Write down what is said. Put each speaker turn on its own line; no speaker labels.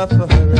enough for.